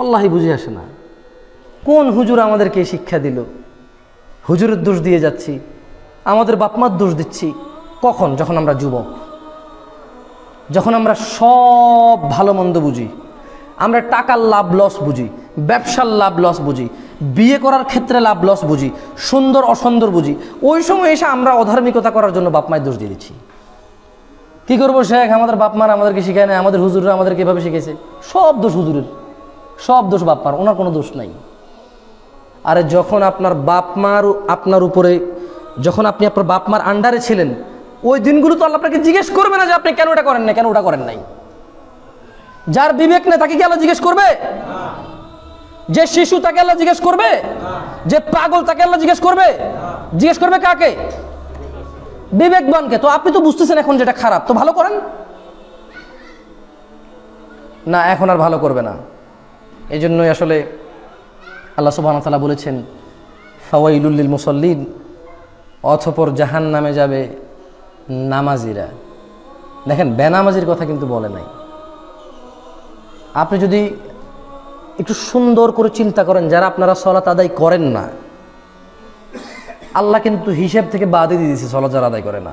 আল্লাহি বুঝে আসে না। কোন হুজুর আমাদেরকে শিক্ষা দিল? হুজুরের দোষ দিয়ে যাচ্ছি, আমাদের বাপমার দোষ দিচ্ছি, কখন? যখন আমরা যুবক। যখন আমরা সব ভালো মন্দ বুঝি, আমরা টাকার লাভ লস বুঝি, ব্যবসার লাভ লস বুঝি, বিয়ে করার ক্ষেত্রে লাভ লস বুঝি, সুন্দর অসুন্দর বুঝি, ওই সময় এসে আমরা অধার্মিকতা করার জন্য বাপমায় দোষ দিয়ে দিচ্ছি। কী করব শেখ? আমাদের বাপমার আমাদেরকে শিখায় না আমাদের হুজুররা আমাদেরকে এভাবে শিখেছে সব দোষ হুজুরের। সব দোষ বাপমার ওনার কোনো দোষ নাই। আরে যখন আপনার বাপ মার, আপনার উপরে, যখন আপনি আপনার বাপমার আন্ডারে ছিলেন, ওই দিনগুলো তো আল্লাহ আপনাকে জিজ্ঞেস করবে না যে আপনি কেন ওটা করেন না কেন ওটা করেন নাই। যার বিবেক নেই, তাকে কি আল্লাহ জিজ্ঞেস করবে? যে শিশু তাকে আল্লাহ জিজ্ঞেস করবে? যে পাগল তাকে আল্লাহ জিজ্ঞেস করবে? জিজ্ঞেস করবে কাকে? বিবেকবানকে। তো আপনি তো বুঝতেছেন এখন যেটা খারাপ, তো ভালো করেন? না, এখন আর ভালো করবে না। এই জন্যই আসলে আল্লাহ সুবাহ তালা বলেছেন ফাওয়াইলুল্লিল মুসল্লিন অথপর জাহান নামে যাবে নামাজিরা। দেখেন, বেনামাজির কথা কিন্তু বলে নাই। আপনি যদি একটু সুন্দর করে চিন্তা করেন, যারা আপনারা সলাত আদায় করেন না, আল্লাহ কিন্তু হিসেব থেকে বাদে দিয়ে দিয়েছে, সলাত যারা আদায় করে না।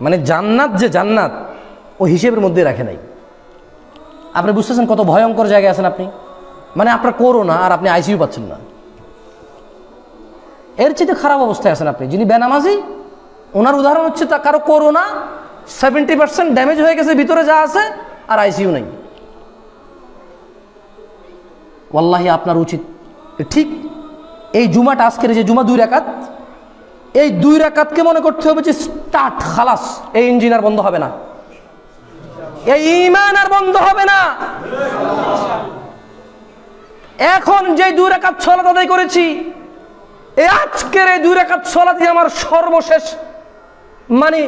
মানে জান্নাত যে জান্নাত, ও হিসেবের মধ্যে রাখে নাই। আপনি বুঝতেছেন কত ভয়ঙ্কর জায়গায় আছেন আপনি? মানে আপনার করোনা আর আপনি আইসিইউ পাচ্ছেন না। এর চেয়ে খারাপ অবস্থায় আছেন আপনি। যিনি বেনামাজি, ওনার উদাহরণ হচ্ছে তা কারও করোনা সেভেন্টি পার্সেন্ট ড্যামেজ হয়ে গেছে, ভিতরে যা আছে, আর আইসিইউ নেই। ওয়াল্লাহি, আপনার উচিত। ঠিক এই জুমাটা আজকের যে জুমা দুই রাকাত, এই দুই রাকাতকে মনে করতে হবে যে স্টার্ট খালাস, এই ইঞ্জিন আর বন্ধ হবে না। এই ইমান আর বন্ধ হবে না। এখন যে দুই রাকাত ছলাত আদায় করেছি আজকের এই দুই রাকাত ছলাতে আমার সর্বশেষ মানে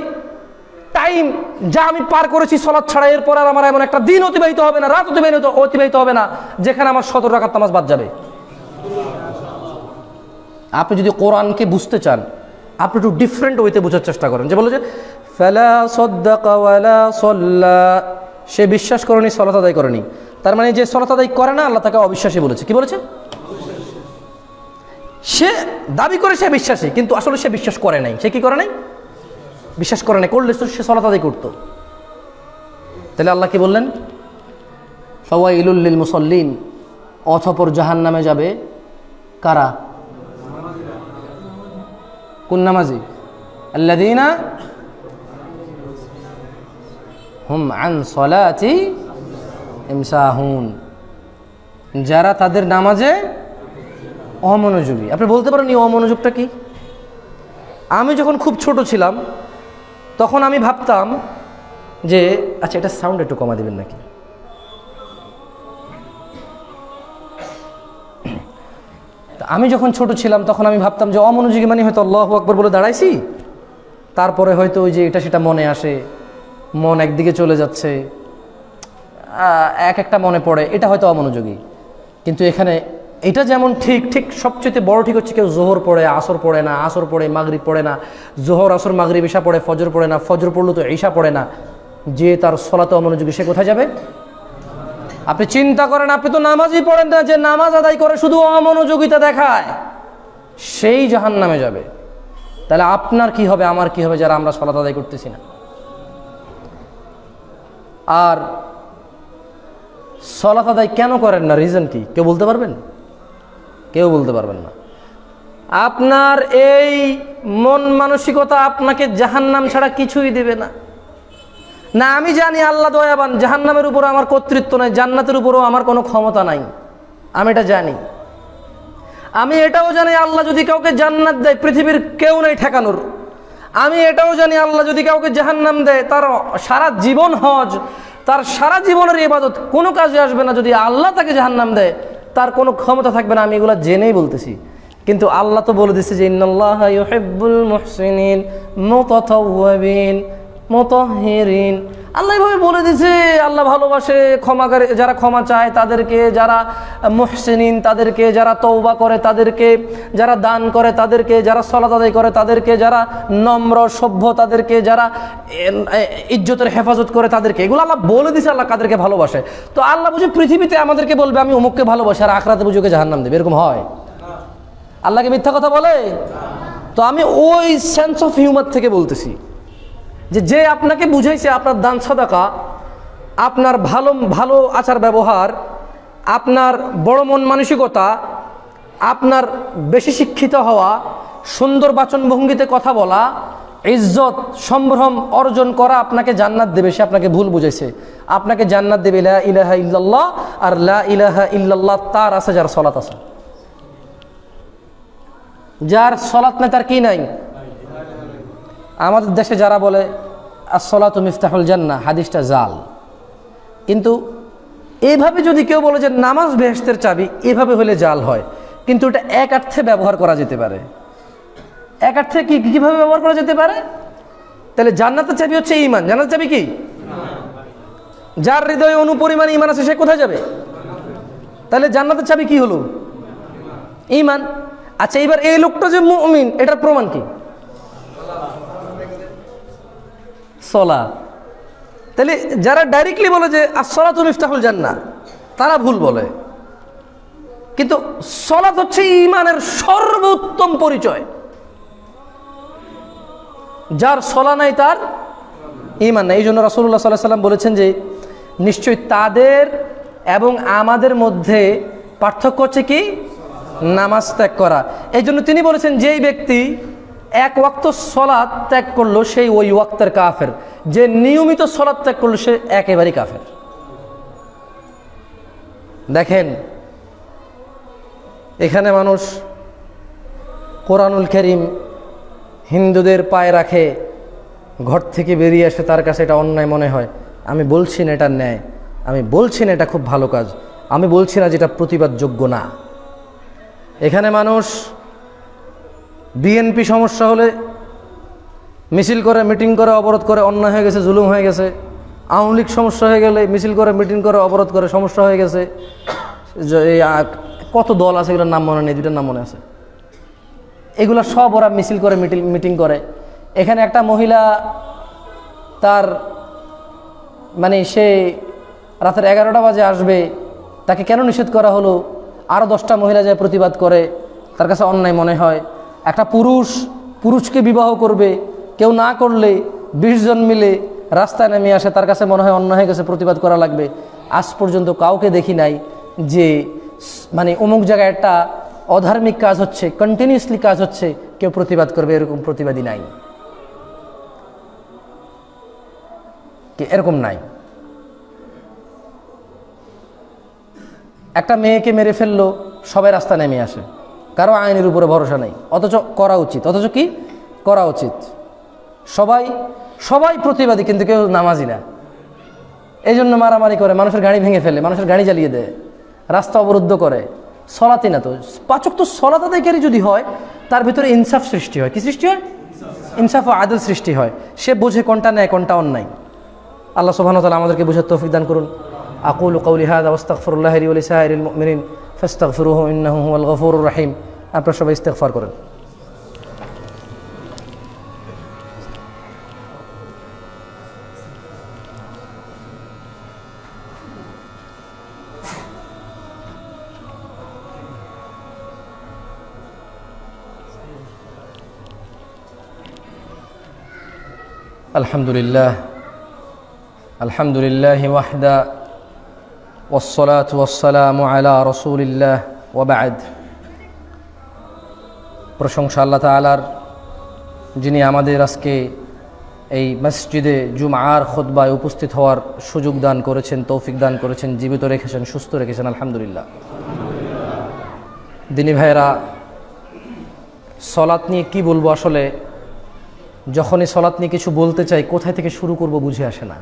টাইম যা আমি পার করেছি সলাৎ ছাড়া, এরপর আর আমার এমন একটা দিন অতিবাহিত হবে না, রাত অতিবাহিত অতিবাহিত হবে না, যেখানে আমার সতেরো রাকাত নামাজ বাদ যাবে। আপনি যদি কোরআনকে বুঝতে চান, আপনি একটু ডিফারেন্ট ওয়েতে বোঝার চেষ্টা করেন। যে বলো যে ফেলা সল্লা। সে বিশ্বাস করেনি, সলাত আদায় করেনি। তার মানে যে সলাত আদায় করে না, আল্লাহ তাকে অবিশ্বাসী বলেছে। কি বলেছে? সে দাবি করে সে বিশ্বাসী, কিন্তু আসলে সে বিশ্বাস করে নাই। সে কি করে নাই? বিশ্বাস করে নাই। করলে সে সলাত আদায় করতো। তাহলে আল্লাহ কি বললেন? ফওয়াইলুল্লিল মুসল্লিন। অথপর জাহান নামে যাবে কারা? কোন নামাজি? আল্লাদিনা হুম আন সলাতি ইমসাহুন। যারা তাদের নামাজে অমনোযোগী। আপনি বলতে পারেন এই অমনোযোগটা কি? আমি যখন খুব ছোট ছিলাম, তখন আমি ভাবতাম যে আচ্ছা এটা সাউন্ড একটু কমা দিবেন নাকি? আমি যখন ছোট ছিলাম, তখন আমি ভাবতাম যে অমনোযোগী মানে হয়তো আল্লাহ আকবর বলে দাঁড়াইছি, তারপরে হয়তো ওই যে এটা সেটা মনে আসে। মন একদিকে চলে যাচ্ছে। এক একটা মনে পড়ে, এটা হয়তো অমনোযোগী। কিন্তু এখানে এটা যেমন ঠিক ঠিক সবচেয়ে বড় ঠিক হচ্ছে কেউ জোহর পড়ে, আসর পড়ে না, আসর পড়ে, মাগরিব পড়ে না, জোহর, আসর, মাগরিব, ঈশা পড়ে, ফজর পড়ে না, ফজর পড়ল তো ঈশা পড়ে না। যে তার সলাতে অমনোযোগী, সে কোথায় যাবে? আপনি চিন্তা করেন, আপনি তো নামাজই পড়েন না, যে নামাজ আদায় করে শুধু অমনোযোগিতা দেখায়, সেই জাহান নামে যাবে। তাহলে আপনার কি হবে, আমার কি হবে, যারা আমরা সলাত আদায় করতেছি না? আর সলাত আদায় কেন করেন না? রিজন কি? কেউ বলতে পারবেন? কেউ বলতে পারবেন না। আপনার এই মন মানসিকতা আপনাকে জাহান্নাম ছাড়া কিছুই দেবে না। না, আমি জানি আল্লাহ দয়াবান, জাহান্নামের উপর আমার কর্তৃত্ব নাই, জান্নাতের উপরও আমার কোনো ক্ষমতা নাই। আমি এটা জানি। আমি এটাও জানি, আল্লাহ যদি কাউকে জান্নাত দেয়, পৃথিবীর কেউ নেই ঠেকানোর। আমি এটাও জানি, আল্লাহ যদি কাউকে জাহান্নাম দেয়, তার সারা জীবন হজ, তার সারা জীবনের ইবাদত কোনো কাজে আসবে না। যদি আল্লাহ তাকে জাহান্নাম দেয়, তার কোনো ক্ষমতা থাকবে না। আমি এগুলো জেনেই বলতেছি। কিন্তু আল্লাহ তো বলে দিচ্ছে যে ইন্নআল্লাহ ইউহিব্বুল মুহসিনিন মুতাহহিরিন আল্লাহ এভাবে বলে দিছে আল্লাহ ভালোবাসে, ক্ষমাকারী যারা ক্ষমা চায় তাদেরকে, যারা মুহসিনিন তাদেরকে, যারা তৌবা করে তাদেরকে, যারা দান করে তাদেরকে, যারা সলাত করে তাদেরকে, যারা নম্র, সভ্য তাদেরকে, যারা ইজ্জতের হেফাজত করে তাদেরকে, এগুলো আল্লাহ বলে দিছে আল্লাহ কাদেরকে ভালোবাসে। তো আল্লাহ বুঝি পৃথিবীতে আমাদেরকে বলবে, আমি অমুককে ভালোবাসি আর আখরাতে বুঝুকে জাহান্নাম দেবে। এরকম হয়? আল্লাহকে মিথ্যা কথা বলে? তো আমি ওই সেন্স অফ হিউমার থেকে বলতেছি। যে যে আপনাকে বুঝাইছে আপনার দান সদাকা, আপনার ভালো ভালো আচার ব্যবহার, আপনার বড় মন মানসিকতা, আপনার বেশি শিক্ষিত হওয়া, সুন্দর বাচনভঙ্গিতে কথা বলা, ইজ্জত, সম্ভ্রম অর্জন করা আপনাকে জান্নাত দেবে, সে আপনাকে ভুল বুঝাইছে। আপনাকে জান্নাত দেবে, লা ইলাহা ইল্লাল্লাহ, আর লা ইলাহা ইল্লাল্লাহ তার আছে, যার সলাত আছে। যার সলাত নাই, তার কি নাই? আমাদের দেশে যারা বলে আসলাত মিফতাহুল জান্না হাদিসটা জাল। কিন্তু এইভাবে যদি কেউ বলে যে নামাজ বেহেস্তের চাবি, এভাবে হলে জাল হয়। কিন্তু এটা এক অর্থে ব্যবহার করা যেতে পারে। এক অর্থে কি কীভাবে ব্যবহার করা যেতে পারে? তাহলে জান্নাতের চাবি হচ্ছে ইমান জান্নাতের চাবি কি? যার হৃদয়ে অনুপরিমাণ ইমান আছে, সে কোথায় যাবে? তাহলে জান্নাতের চাবি কি হলো? ইমান আচ্ছা এবার এই লোকটা যে মুমিন, এটার প্রমাণ কি? সলা তাহলে যারা ডাইরেক্টলি বলে যে আসলা তুমি ইফতাহুল জান্না তারা ভুল বলে। কিন্তু সলাত হচ্ছে ইমানের সর্বোত্তম পরিচয়। যার সলা নাই তার ইমান নাই। এই জন্য রাসুল্লাহ সাল্লাহ সাল্লাম বলেছেন যে, নিশ্চয়ই তাদের এবং আমাদের মধ্যে পার্থক্য হচ্ছে কি? নামাজ ত্যাগ করা। এই জন্য তিনি বলেছেন, যেই ব্যক্তি এক ওয়াক্ত সলাৎ ত্যাগ করল সেই ওই ওয়াক্তের কাফের। যে নিয়মিত সলাৎ ত্যাগ করল সে একেবারেই কাফের। দেখেন, এখানে মানুষ কোরআনুল করিম হিন্দুদের পায়ে রাখে, ঘর থেকে বেরিয়ে আসে তার কাছে এটা অন্যায় মনে হয়। আমি বলছি না এটা ন্যায়, আমি বলছি না এটা খুব ভালো কাজ, আমি বলছি না যেটা প্রতিবাদযোগ্য না। এখানে মানুষ বিএনপি সমস্যা হলে মিছিল করে, মিটিং করে, অবরোধ করে, অন্যায় হয়ে গেছে, জুলুম হয়ে গেছে। আওয়ামী লীগ সমস্যা হয়ে গেলে মিছিল করে, মিটিং করে, অবরোধ করে, সমস্যা হয়ে গেছে। কত দল আছে এগুলোর নাম মনে নেই দুটার নাম মনে আছে। এগুলো সব ওরা মিছিল করে মিটিং মিটিং করে। এখানে একটা মহিলা তার মানে সে রাতের এগারোটা বাজে আসবে, তাকে কেন নিষেধ করা হলো? আরও দশটা মহিলা যায় প্রতিবাদ করে, তার কাছে অন্যায় মনে হয়। একটা পুরুষ, পুরুষকে বিবাহ করবে, কেউ না করলে বিশ জন মিলে রাস্তায় নেমে আসে, তার কাছে মনে হয় অন্য হয়ে গেছে, প্রতিবাদ করা লাগবে। আজ পর্যন্ত কাউকে দেখি নাই যে মানে অমুক জায়গায় একটা অধার্মিক কাজ হচ্ছে কন্টিনিউসলি কাজ হচ্ছে, কেউ প্রতিবাদ করবে, এরকম প্রতিবাদী নাই। এরকম নাই। একটা মেয়েকে মেরে ফেলল, সবাই রাস্তা নেমে আসে। কারও আইনের উপরে ভরসা নেই। অথচ করা উচিত। অথচ কি? করা উচিত। সবাই সবাই প্রতিবাদী, কিন্তু কেউ নামাজি না। এই জন্য মারামারি করে, মানুষের গাড়ি ভেঙে ফেলে, মানুষের গাড়ি জ্বালিয়ে দেয়, রাস্তা অবরুদ্ধ করে। সলাতে না তো। পাচক তো সলাত যদি হয়, তার ভিতরে ইনসাফ সৃষ্টি হয়। কি সৃষ্টি হয়? ইনসাফ ও আদল সৃষ্টি হয়। সে বোঝে কোনটা নেয় কোনটা অন্যায়। আল্লাহ ওয়া আমাদেরকে বুঝার তৌফিক দান করুন। আকুলু কওলি হাযা ওয়াস্তাগফিরুল্লাহ লি ওয়া লিসাইরিল মুমিনিন ফাস্তাগফিরুহু ইন্নাহু হুয়াল গফুরুর রহিম। আপনারা সবাই ইস্তেগফার করেন الحمد لله الحمد لله وحده والصلاة والسلام على رسول الله وبعد প্রশংসা আল্লাহ তালার যিনি আমাদের আজকে এই মসজিদে জুমআর খুতবায় উপস্থিত হওয়ার সুযোগ দান করেছেন, তৌফিক দান করেছেন, জীবিত রেখেছেন, সুস্থ রেখেছেন, আলহামদুলিল্লাহ। দিনী ভাইয়েরা, সলাৎ নিয়ে কি বলব আসলে? যখনই সলাৎ নিয়ে কিছু বলতে চাই, কোথায় থেকে শুরু করব বুঝে আসে না।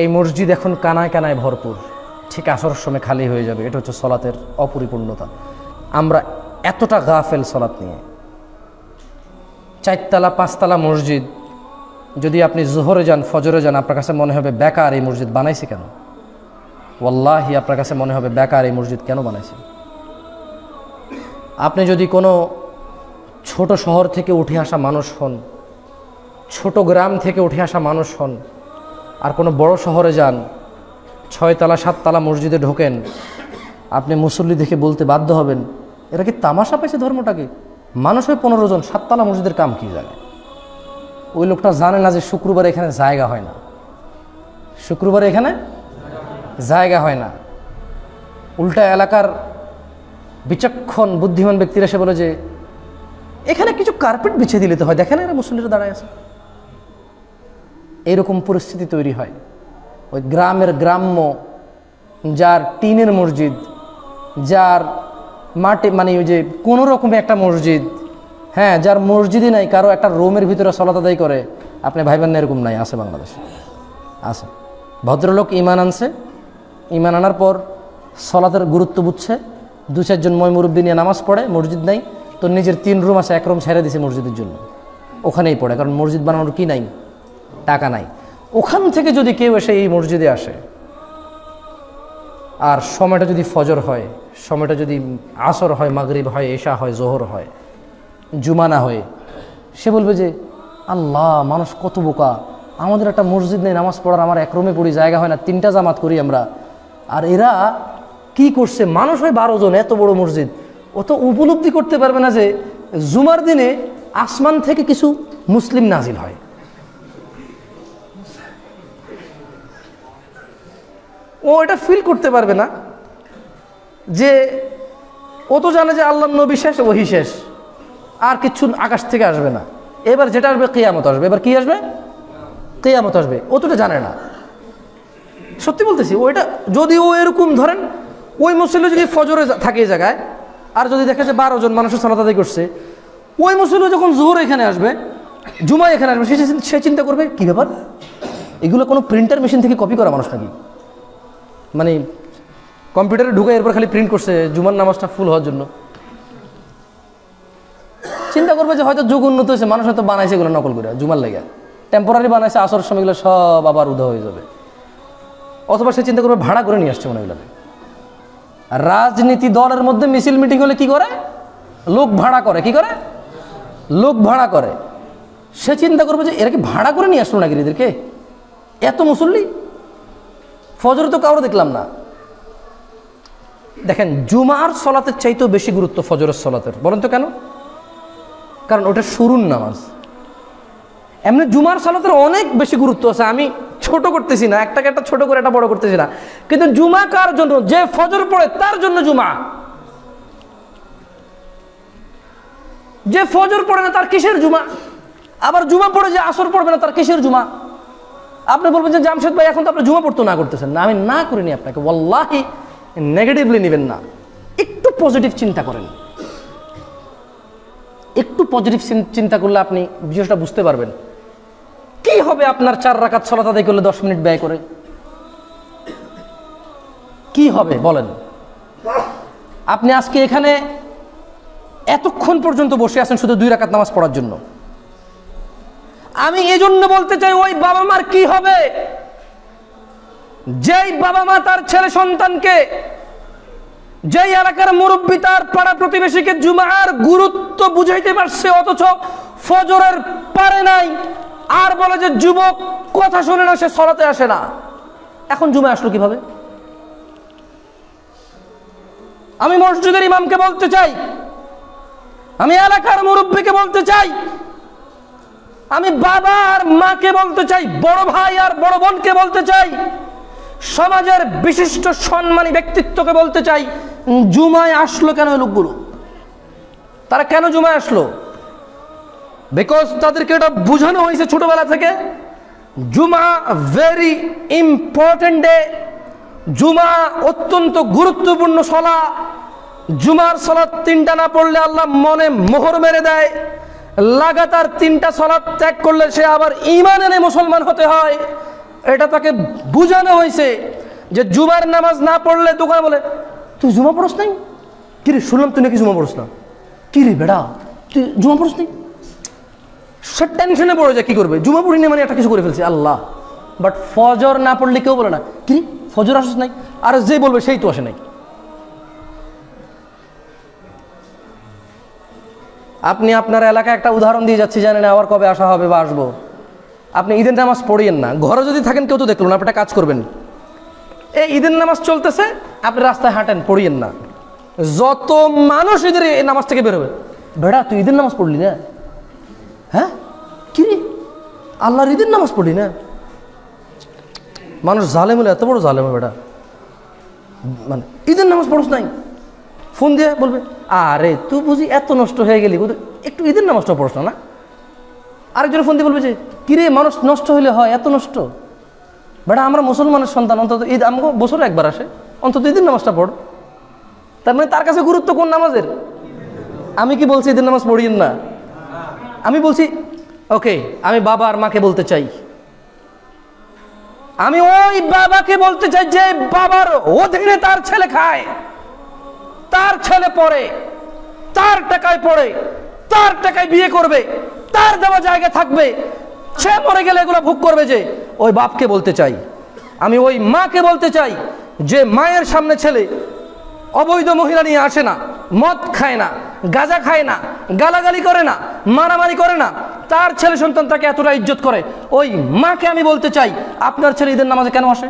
এই মসজিদ এখন কানায় কানায় ভরপুর, ঠিক আসর সময় খালি হয়ে যাবে, এটা হচ্ছে সলাতের অপরিপূর্ণতা। আমরা এতটা গাফেল সলাৎ নিয়ে। চারতলা, পাঁচতলা মসজিদ, যদি আপনি জোহরে যান, ফজরে যান, আপনার কাছে মনে হবে, বেকার এই মসজিদ বানাইছে কেন? ওয়াল্লাহি, আপনার কাছে মনে হবে, বেকার এই মসজিদ কেন বানাইছে? আপনি যদি কোনো ছোট শহর থেকে উঠে আসা মানুষ হন, ছোট গ্রাম থেকে উঠে আসা মানুষ হন, আর কোনো বড় শহরে যান, ছয়তলা, সাততলা মসজিদে ঢোকেন, আপনি মুসল্লি দেখে বলতে বাধ্য হবেন এরা কি তামাশা পেয়েছে ধর্মটাকে? মানুষ হয় পনেরো জন সাততলা মসজিদের কাম কি জানে? ওই লোকটা জানে না যে শুক্রবার এখানে জায়গা হয় না। শুক্রবার এখানে জায়গা হয় না। উল্টা এলাকার বিচক্ষণ, বুদ্ধিমান ব্যক্তিরা এসে বলে যে, এখানে কিছু কার্পেট বিছিয়ে দিলে তো হয়। দেখেন এরা মুসল্লিরা দাঁড়ায় আছে। এইরকম পরিস্থিতি তৈরি হয়। ওই গ্রামের গ্রাম্য, যার টিনের মসজিদ, যার মাটি মানে ওই যে কোনো রকমের একটা মসজিদ হ্যাঁ যার মসজিদই নাই, কারও একটা রুমের ভিতরে সলাত আদায় করে, আপনি ভাইবেন না এরকম নাই, আছে বাংলাদেশে, আছে। ভদ্রলোক ইমান আনছে ইমান আনার পর সলাতের গুরুত্ব বুঝছে, দু চারজন ময় মুরব্বী নিয়ে নামাজ পড়ে, মসজিদ নাই, তো নিজের তিন রুম আছে, এক রুম ছেড়ে দিছে মসজিদের জন্য। ওখানেই পড়ে, কারণ মসজিদ বানানোর কি নাই, টাকা নাই। ওখান থেকে যদি কেউ এসে এই মসজিদে আসে আর সময়টা যদি ফজর হয়, সময়টা যদি আসর হয়, মাগরিব হয়, এশা হয়, জোহর হয় জুমানা হয়, সে বলবে যে, আল্লাহ, মানুষ কত বোকা। আমাদের একটা মসজিদ নেই, নামাজ পড়ার আমার এক রুমে পড়ি, জায়গা হয় না, তিনটা জামাত করি আমরা। আর এরা কি করছে? মানুষ হয় বারো জন, এত বড় মসজিদ। অত উপলব্ধি করতে পারবে না যে, জুমার দিনে আসমান থেকে কিছু মুসলিম নাজিল হয়। ও এটা ফিল করতে পারবে না যে ও তো জানে যে আল্লাহ নবী শেষ, ওহি শেষ। আর কিচ্ছু আকাশ থেকে আসবে না। এবার যেটা আসবে, কেয়ামত আসবে। এবার কি আসবে? কেয়ামত আসবে। ও তো জানে না। সত্যি বলতেছি ওইটা যদি ও এরকম ধরেন, ওই মুসল্লি যদি ফজরে থাকে এই জায়গায়, আর যদি দেখে যে বারো জন মানুষের সালাত আদায় করছে, ওই মুসল্লি যখন জোহর এখানে আসবে জুমা এখানে আসবে, সে সে চিন্তা করবে, কী ব্যাপার? এগুলো কোনো প্রিন্টার মেশিন থেকে কপি করা মানুষ নাকি? মানে কম্পিউটারে ঢুকে এরপর খালি প্রিন্ট করছে, জুমার নামাজটা ফুল হওয়ার জন্য। চিন্তা করবে যে হয়তো যুগ উন্নত হয়েছে, মানুষ হয়তো বানাইছে এগুলো নকল করে জুমার লেগে। টেম্পোরারি বানাইছে আসর সময়গুলো সব আবার উদয় হয়ে যাবে। অথবা সে চিন্তা করবে, ভাড়া করে নিয়ে আসছে মনে হয় রাজনীতি দলের মধ্যে মিছিল মিটিং হলে কি করে? লোক ভাড়া করে, কি করে? লোক ভাড়া করে। সে চিন্তা করবে যে, এরা কি ভাড়া করে নিয়ে আসলো নাকি এদেরকে? এত মুসল্লি? ফজরে তো কারও দেখলাম না। দেখেন, জুমার সলাতের চাইতেও বেশি গুরুত্ব ফজরের সলাতের। বলেন তো কেন? কারণ ওটা শুরুন নামাজ। এমনি জুমার সলাতের অনেক বেশি গুরুত্ব আছে। আমি ছোট করতেছি না, একটাকে একটা ছোট করে, একটা বড় করতেছি না। কিন্তু জুমা কার জন্য? যে ফজর পড়ে তার জন্য জুমা। যে ফজর পড়ে না তার কিসের জুমা? আবার জুমা পড়ে যে আসর পড়বে না তার কিসের জুমা? আপনি বলবেন যে জামশেদ ভাই, এখন তো আপনি জুমা পড়তো না করতেছেন। না, আমি না করিনি আপনাকে। ওয়াল্লাহি নেগেটিভলি নেবেন না। একটু পজিটিভ চিন্তা করেন। একটু পজিটিভ চিন্তা করলে আপনি বিষয়টা বুঝতে পারবেন। কি হবে আপনার চার রাকাত ছলাত আদায় করলে দশ মিনিট ব্যয় করে? কি হবে? বলেন। আপনি আজকে এখানে এতক্ষণ পর্যন্ত বসে আছেন শুধু দুই রাকাত নামাজ পড়ার জন্য। আমি এই জন্য বলতে চাই, ওই বাবা মার কি হবে? যেই বাবা মা তার ছেলে সন্তানকে, যেই এলাকার মুরব্বী তার পাড়া প্রতিবেশীকে জুমার গুরুত্ব বুঝাইতে পারছে, অথচ ফজরের পারে নাই। আর বলে যে, যুবক, কথা শুনে না, সে সরাতে আসে না। এখন জুমে আসলো কীভাবে? আমি মসজিদের ইমামকে বলতে চাই, আমি এলাকার মুরব্বীকে বলতে চাই আমি বাবা আর মাকে বলতে চাই, বড় ভাই আর বড় বোনকে বলতে চাই, সমাজের বিশিষ্ট সম্মানী ব্যক্তিত্বকে বলতে চাই, জুমায় আসলো কেন লোকগুলো? তারা কেন জুমায় আসলো? বিকজ তাদেরকে এটা বোঝানো হয়েছে ছোটবেলা থেকে, জুমা ভেরি ইম্পর্টেন্ট ডে জুমা অত্যন্ত গুরুত্বপূর্ণ সলা, জুমার সলাদ তিনটা না পড়লে আল্লাহ মনে মোহর মেরে দেয়। লাগাতার তিনটা সলাদ ত্যাগ করলে সে আবার ইমান এনে মুসলমান হতে হয়। এটা তাকে বুঝানো হয়েছে যে জুমার নামাজ না পড়লে দোকান বলে, তুই জুমা পড়স নাই? কিরে, শুনলাম তুই নাকি জুমা পড়স না? কিরে বেড়া, তুই জুমা পড়স নাই? সে টেনশনে পড়ে যায়, কি করবে? জুমা পড়ি না মানে একটা কিছু করে ফেলছে, আল্লাহ। বাট ফজর না পড়লে কেউ বলে না কি ফজর আসস নাই? আর, যে বলবে সেই তো আসে নাই। আপনি আপনার এলাকায় একটা উদাহরণ দিয়ে যাচ্ছি, জানেন আবার কবে আসা হবে বা আসব। আপনি ঈদের নামাজ পড়িয়েন না, ঘরে যদি থাকেন কেউ তো দেখল না, আপনি কাজ করবেন। এই ঈদের নামাজ চলতেছে, আপনি রাস্তায় হাঁটেন, পড়িয়েন না। যত মানুষ ঈদের এই নামাজ থেকে বেরোবে, বেড়া, তুই ঈদের নামাজ পড়লি না? হ্যাঁ? কি? আল্লাহর ঈদের নামাজ পড়লি না? মানুষ জালেম হলে এত বড় জালেম বেটা মানে ঈদের নামাজ পড়স নাই। ফোন দিয়ে বলবে। আরে, তুই বুঝি এত নষ্ট হয়ে গেলি? একটু ঈদের নামাজটা পড়স না? না আরেকজন ফোন দিয়ে বলবে যে, কিরে, মানুষ নষ্ট হইলে হয়, এত নষ্ট? বেটা, আমরা মুসলমানের সন্তান, অন্তত ঈদ, আমাকে বছরে একবার আসে, অন্তত ঈদের নামাজটা পড়। তার মানে তার কাছে গুরুত্ব কোন নামাজের? আমি কি বলছি ঈদের নামাজ পড়িয়েন না? আমি বলছি, ওকে, আমি বাবা আর মাকে বলতে চাই। আমি ওই বাবাকে বলতে চাই যে বাবার ও অধীনে তার ছেলে খায়। তার ছেলে পড়ে, তার টাকায় পড়ে, তার টাকায় বিয়ে করবে, তার দেওয়া জায়গায় থাকবে, সে মরে গেলে এগুলো ভোগ করবে যে, ওই বাপকে বলতে চাই, আমি ওই মাকে বলতে চাই, যে মায়ের সামনে ছেলে অবৈধ মহিলা নিয়ে আসে না, মদ খায় না, গাজা খায় না, গালাগালি করে না, মারামারি করে না, তার ছেলে সন্তান তাকে এতটা ইজ্জত করে, ওই মাকে আমি বলতে চাই, আপনার ছেলে ঈদের নামাজে কেন আসে?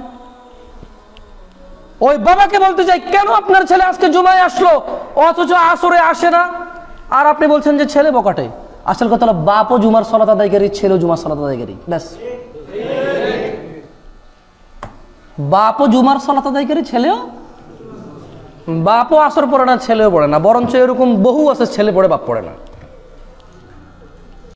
ওই বাবাকে বলতে চাই, কেন আপনার ছেলে আজকে জুমায় আসলো? অথচ আসরে আসে না। আর আপনি বলছেন যে ছেলে বকাটে। আসল কথা হলো, বাপও জুমার সলাত আদায়কারী, ছেলেও জুমার সলাত আদায়কারী। ব্যাস। বাপও জুমার সলাত আদায়কারী, ছেলেও? বাপও আসর পড়ে না, ছেলেও পড়ে না। বরঞ্চ এরকম বহু আছে, ছেলে পড়ে, বাপ পড়ে না।